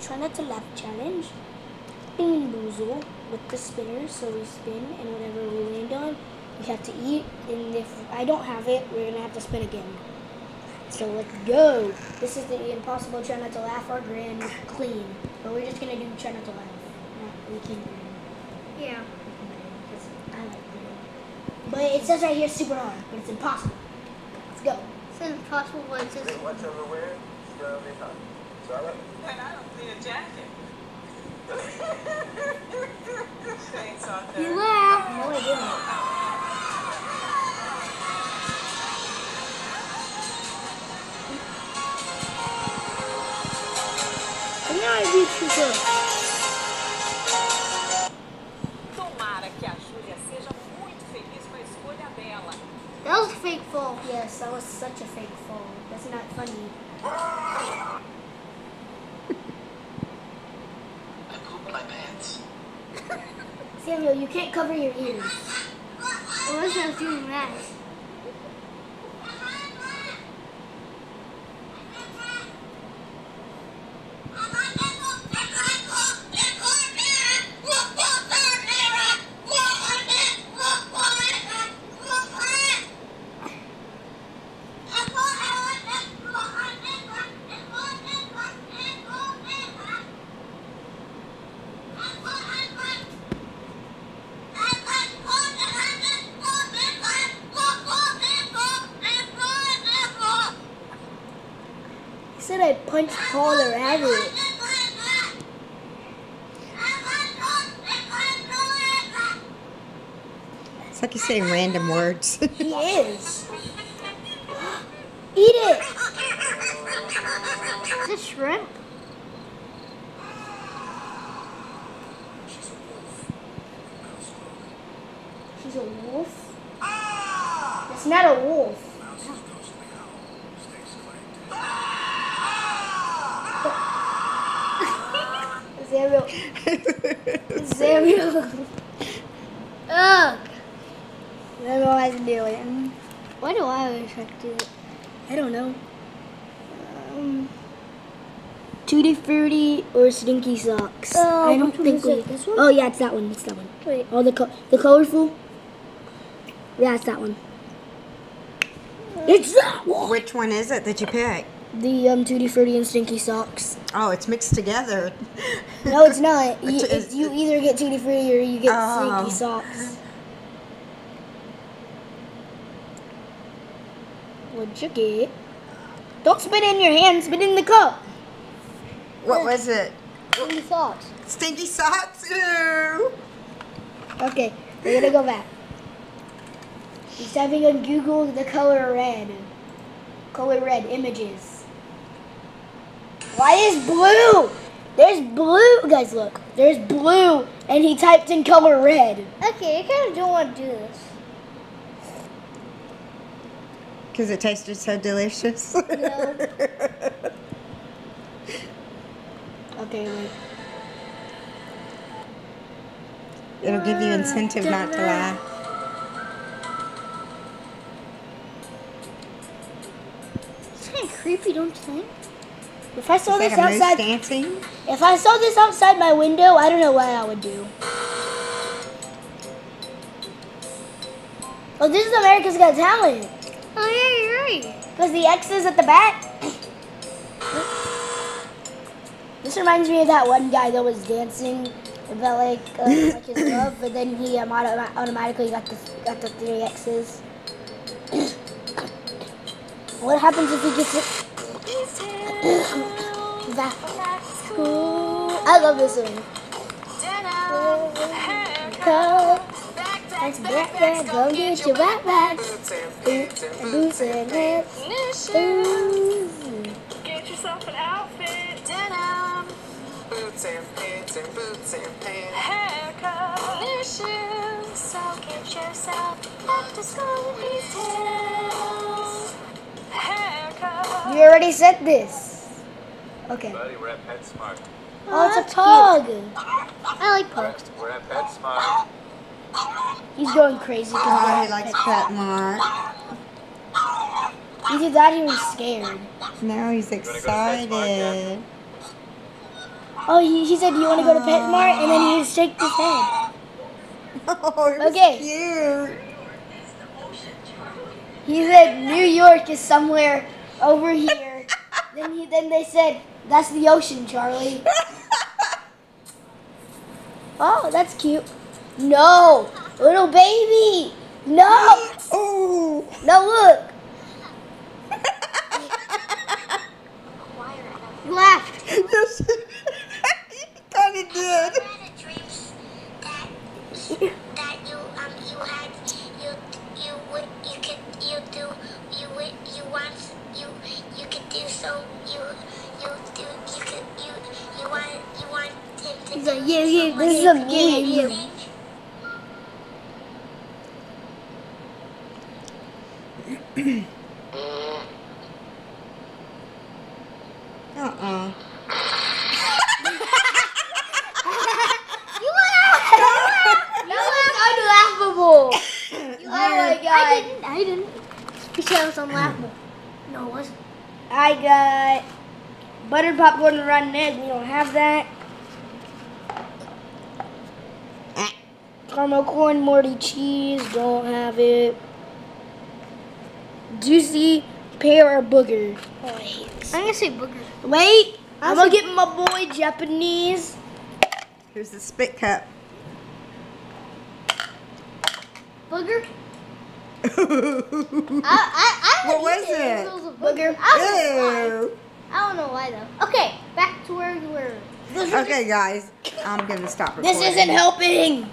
try not to laugh challenge. Bean boozle with the spinner, so we spin, and whatever we land on, we have to eat. And if I don't have it, we're gonna have to spin again. So let's go. This is the impossible try not to laugh or grin clean, but we're just gonna do try not to laugh. No, we can grin. Yeah. We can grin, 'cause I like grin. But it says right here super hard, but it's impossible. Let's go. It's impossible, but it's just. What you ever wear? It's gonna be hot. Charlotte? And I don't see a jacket. Thanks, Arthur. You laugh. No, I didn't. And now I do two good. Tomara que a Júlia seja muito feliz com a escolha dela. That was a fake fall. Yes, that was such a fake fall. That's not funny. I pooped my pants. Samuel, you can't cover your ears. I wasn't doing that. Said I punched Paul the rabbit. It's like you're saying random words. He is. Eat it. Is it shrimp? She's a wolf. It's not a wolf. Samuel. Samuel. Ugh. Samuel has to do it. Why do I always have to do it? I don't know. Um, Tutti Frutti or Stinky Socks? Oh, I don't think is we. This one? Oh yeah, it's that one. It's that one. Wait. Oh, the co- the colorful. Yeah, it's that one. It's that one. Which one is it that you pick? The um Tutti Frutti and Stinky Socks. Oh, it's mixed together. No, it's not. You, It's- you either get Tutti Frutti or you get Oh. Stinky Socks. What'd you get? Don't spit in your hand. Spit in the cup. What was it? Stinky Socks. Stinky socks? Ew. Okay, we're gonna go back. He's typing on Google the color red. Color red images. Why is blue? There's blue. Guys, look. There's blue, and he typed in color red. Okay, I kind of don't want to do this. Because it tasted so delicious. No. Okay, wait. It'll give you incentive not to lie. It's kind of creepy, don't you think? If I saw this that a moose outside, dancing? if I saw this outside my window, I don't know what I would do. Oh, this is America's Got Talent. Oh, yeah, you're right. Because the X is at the back. This reminds me of that one guy that was dancing about like uh, like his love, but then he um, auto- automatically got the got the three X's. what happens if he gets it back school? I love this one. That's black bag, go get your backpacks. Boots and Boots boots and and boots and hats. Get yourself an outfit. Denim. boots and pants and boots and pants. Haircut. New shoes. So get yourself back to school with these. You already said this. Okay. Buddy, we're at PetSmart. Oh, it's a that's pug. I like pugs. We're at PetSmart. He's going crazy. 'cause Oh, he he likes Pet Mart. Either that he was scared. Now he's go excited. Oh, he, he said, "Do you want to go to PetSmart?" And then he just shaked his head. Oh, it was Okay. cute. He said New York is somewhere over here. then he then they said that's the ocean, Charlie. Oh, that's cute. No, little baby. No, Oh. no, look. You laughed. yes. you kind of did. him to He's do like, yeah, yeah, this is a meme. get him Uh-uh. That was unlaughable. oh my god. I didn't. I didn't. You said it was unlaughable. No, it wasn't. I got buttered popcorn and rotten egg. We don't have that. Caramel corn, Moldy cheese. Don't have it. Juicy pear or booger. Oh, I hate this. I'm gonna say booger. Wait, I'm gonna get my boy Japanese. Here's the spit cup. Booger? I I I What was eat it? if was a booger. I don't know why. Ew. I don't know why though. Okay, back to where we were. Okay, guys, I'm gonna stop This isn't helping.